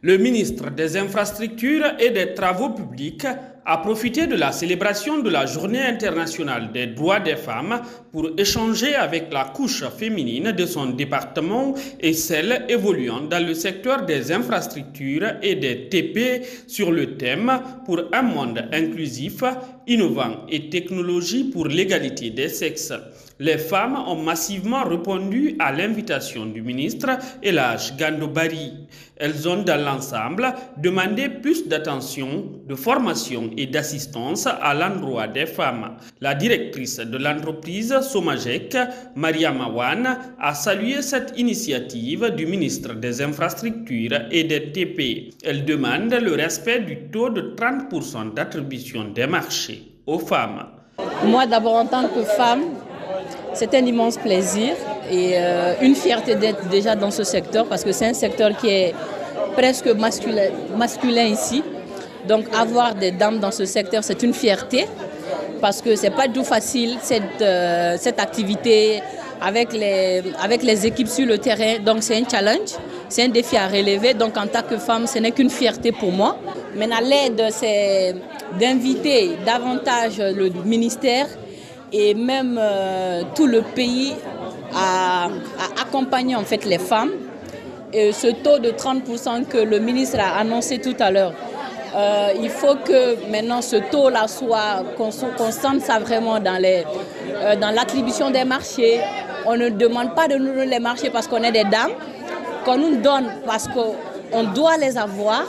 Le ministre des Infrastructures et des Travaux publics a profité de la célébration de la Journée internationale des droits des femmes pour échanger avec la couche féminine de son département et celle évoluant dans le secteur des infrastructures et des TP sur le thème pour un monde inclusif, innovant et technologie pour l'égalité des sexes. Les femmes ont massivement répondu à l'invitation du ministre Elage Gandobari. Elles ont dans l'ensemble demandé plus d'attention, de formation et d'assistance à l'endroit des femmes. La directrice de l'entreprise Somajek, Maria Mawan, a salué cette initiative du ministre des Infrastructures et des TP. Elle demande le respect du taux de 30% d'attribution des marchés aux femmes. Moi d'abord en tant que femme, c'est un immense plaisir et euh, une fierté d'être déjà dans ce secteur parce que c'est un secteur qui est presque masculin, ici. Donc avoir des dames dans ce secteur, c'est une fierté parce que c'est pas tout facile cette, euh, cette activité avec les, avec les équipes sur le terrain. Donc c'est un challenge, c'est un défi à relever. Donc en tant que femme, ce n'est qu'une fierté pour moi. Maintenant, l'aide, c'est d'inviter davantage le ministère et même euh, tout le pays a, accompagné en fait les femmes. Et ce taux de 30% que le ministre a annoncé tout à l'heure, euh, il faut que maintenant ce taux-là soit, qu'on sente ça vraiment euh, dans l'attribution des marchés. On ne demande pas de nous donner les marchés parce qu'on est des dames, qu'on nous donne parce qu'on doit les avoir,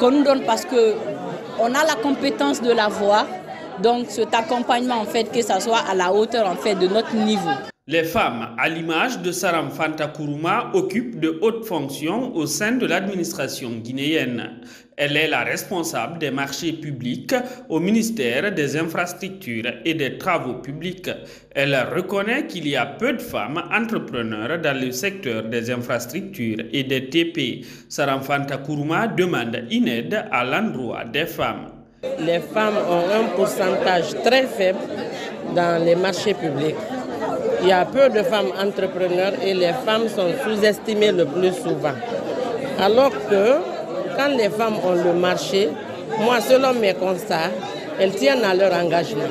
qu'on nous donne parce qu'on a la compétence de l'avoir donc cet accompagnement, en fait, que ça soit à la hauteur en fait, de notre niveau. Les femmes, à l'image de Saram Fanta Kourouma, occupent de hautes fonctions au sein de l'administration guinéenne. Elle est la responsable des marchés publics au ministère des Infrastructures et des Travaux publics. Elle reconnaît qu'il y a peu de femmes entrepreneurs dans le secteur des infrastructures et des TP. Saram Fanta Kourouma demande une aide à l'endroit des femmes les femmes ont un pourcentage très faible dans les marchés publics. Il y a peu de femmes entrepreneurs et les femmes sont sous-estimées le plus souvent. Alors que quand les femmes ont le marché, moi, selon mes constats, elles tiennent à leur engagement.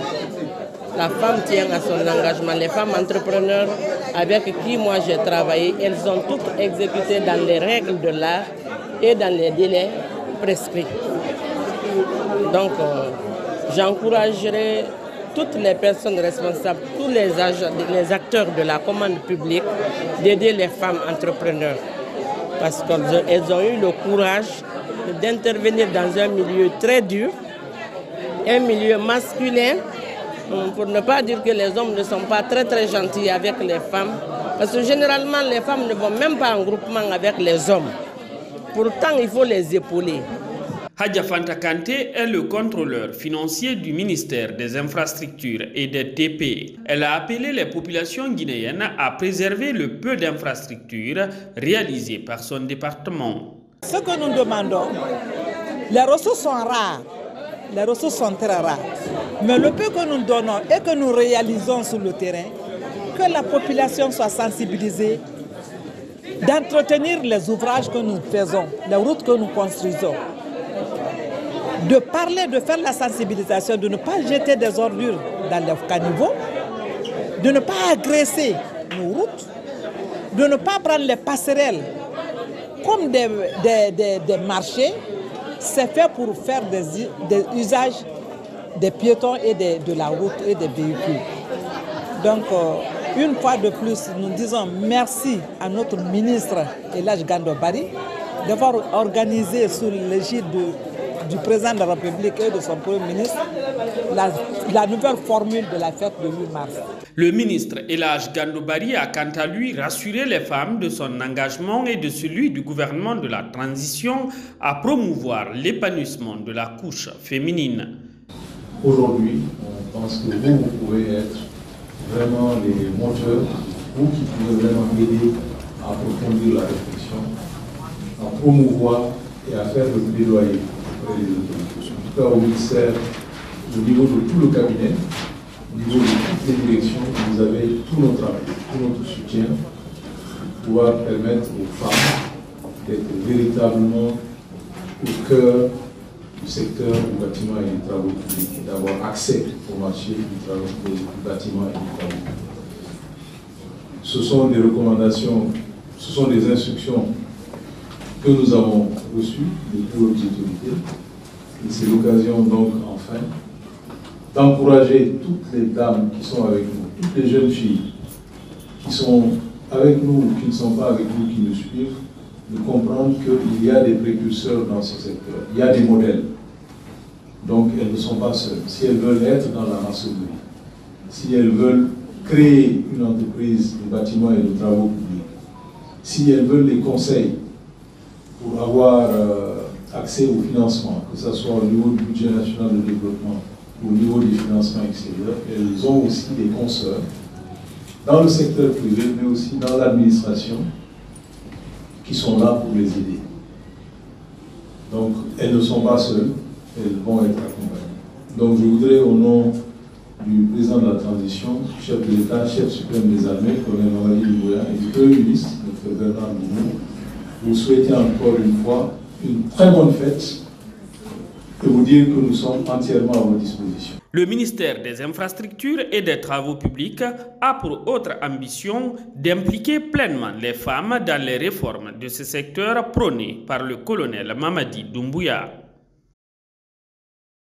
La femme tient à son engagement. Les femmes entrepreneurs avec qui moi j'ai travaillé, elles ont toutes exécuté dans les règles de l'art et dans les délais prescrits. Donc, euh, j'encouragerai toutes les personnes responsables, tous les, les acteurs de la commande publique d'aider les femmes entrepreneurs. Parce qu'elles ont eu le courage d'intervenir dans un milieu très dur, un milieu masculin, pour ne pas dire que les hommes ne sont pas très très gentils avec les femmes. Parce que généralement, les femmes ne vont même pas en groupement avec les hommes. Pourtant, il faut les épauler. Hadja Fanta Kante est le contrôleur financier du ministère des Infrastructures et des TP. Elle a appelé les populations guinéennes à préserver le peu d'infrastructures réalisées par son département. Ce que nous demandons, les ressources sont rares, les ressources sont très rares, mais le peu que nous donnons et que nous réalisons sur le terrain, que la population soit sensibilisée, d'entretenir les ouvrages que nous faisons, les routes que nous construisons, de parler, de faire la sensibilisation, de ne pas jeter des ordures dans les caniveaux, de ne pas agresser nos routes, de ne pas prendre les passerelles comme des, des, marchés. C'est fait pour faire des, usages des piétons et de la route et des véhicules. Donc, euh, une fois de plus, nous disons merci à notre ministre Elage Gandobari d'avoir organisé sous l'égide de du président de la République et de son Premier ministre la, nouvelle formule de la fête de 8 mars. Le ministre Elage Gandoubari a quant à lui rassuré les femmes de son engagement et de celui du gouvernement de la transition à promouvoir l'épanouissement de la couche féminine. Aujourd'hui, on pense que vous, vous pouvez être vraiment les moteurs, vous qui pouvez vraiment aider à approfondir la réflexion, à promouvoir et à faire le plaidoyer en tout cas au ministère, au niveau de tout le cabinet, au niveau de toutes les directions, vous avez tout notre appui, tout notre soutien pour pouvoir permettre aux femmes d'être véritablement au cœur du secteur du bâtiment et des travaux publics d'avoir accès au marché du, du bâtiment et des travaux publics. Ce sont des recommandations, ce sont des instructions que nous avons reçues des plus hautes autorités. Et c'est l'occasion donc enfin d'encourager toutes les dames qui sont avec nous, toutes les jeunes filles qui sont avec nous ou qui ne sont pas avec nous, qui nous suivent, de comprendre qu'il y a des précurseurs dans ce secteur, il y a des modèles. Donc elles ne sont pas seules. Si elles veulent être dans la maçonnerie, si elles veulent créer une entreprise de bâtiments et de travaux publics, si elles veulent les conseils pour avoir euh, accès au financement, que ce soit au niveau du budget national de développement ou au niveau des financements extérieurs, elles ont aussi des consoeurs dans le secteur privé, mais aussi dans l'administration, qui sont là pour les aider. Donc, elles ne sont pas seules, elles vont être accompagnées. Donc, je voudrais, au nom du président de la transition, chef de l'État, chef suprême des armées, colonel Doumbouya, et du Premier ministre, M. Bernard Boumou, vous souhaiter encore une fois une très bonne fête et vous dire que nous sommes entièrement à votre disposition. Le ministère des Infrastructures et des Travaux publics a pour autre ambition d'impliquer pleinement les femmes dans les réformes de ce secteur prônées par le colonel Mamadi Doumbouya.